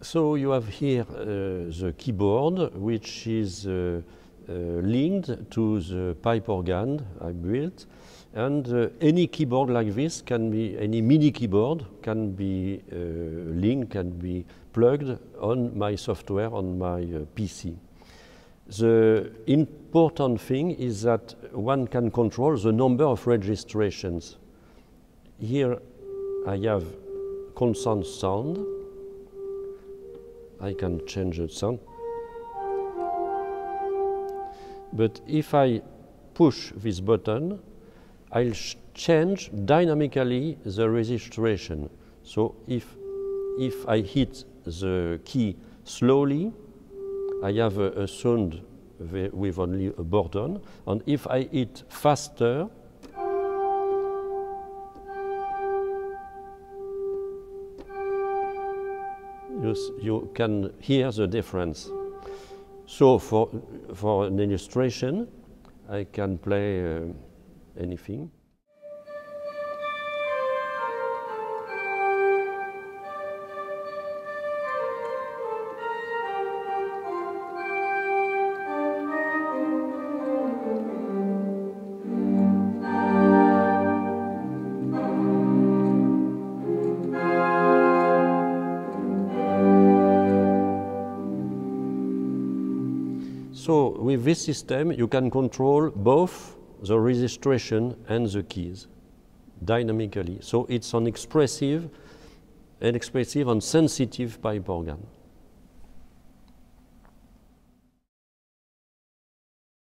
So you have here uh, the keyboard, which is uh, uh, linked to the pipe organ I built. And any keyboard like this can be, any MIDI keyboard can be linked, can be plugged on my software on my PC. The important thing is that one can control the number of registrations. Here I have constant sound I can change the sound. But if I push this button, I'll change dynamically the registration. So if, if I hit the key slowly, I have a, a sound with only a button. And if I hit faster, you, you can hear the difference. So for, for an illustration, I can play uh, anything. So with this system, you can control both the registration and the keys dynamically. So it's an expressive, an expressive and sensitive pipe organ.